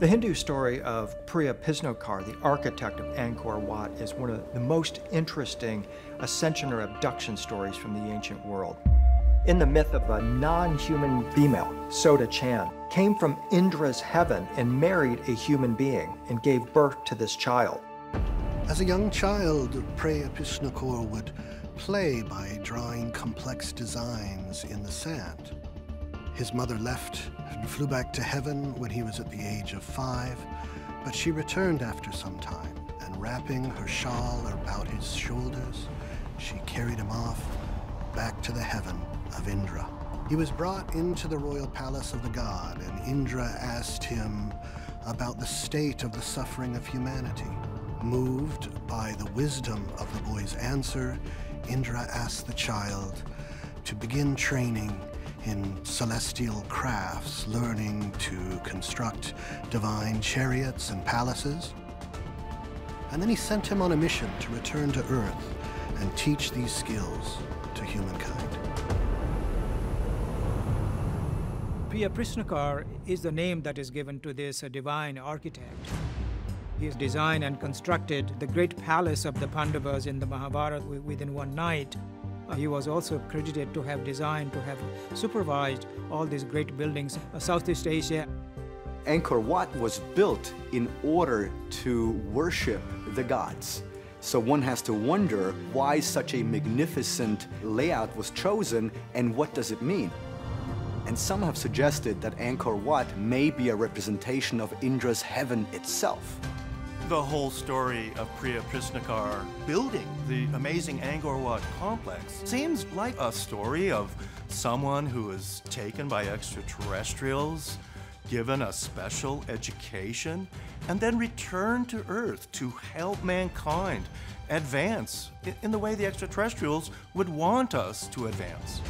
The Hindu story of Priya Pisnokar, the architect of Angkor Wat, is one of the most interesting ascension or abduction stories from the ancient world. In the myth of a non-human female, Sota Chan, came from Indra's heaven and married a human being and gave birth to this child. As a young child, Priya Pisnokar would play by drawing complex designs in the sand. His mother left and flew back to heaven when he was at the age of five, but she returned after some time, and wrapping her shawl about his shoulders, she carried him off back to the heaven of Indra. He was brought into the royal palace of the god, and Indra asked him about the state of the suffering of humanity. Moved by the wisdom of the boy's answer, Indra asked the child to begin training in celestial crafts, learning to construct divine chariots and palaces. And then he sent him on a mission to return to Earth and teach these skills to humankind. Priya Prishnakar is the name that is given to this divine architect. He designed and constructed the great palace of the Pandavas in the Mahabharata within one night. Uh, he was also credited to have designed, to have supervised all these great buildings of uh, Southeast Asia. Angkor Wat was built in order to worship the gods. So one has to wonder why such a magnificent layout was chosen and what does it mean? And some have suggested that Angkor Wat may be a representation of Indra's heaven itself the whole story of Priya Prisnakar building the amazing Angkor Wat complex seems like a story of someone who was taken by extraterrestrials, given a special education, and then returned to Earth to help mankind advance in the way the extraterrestrials would want us to advance.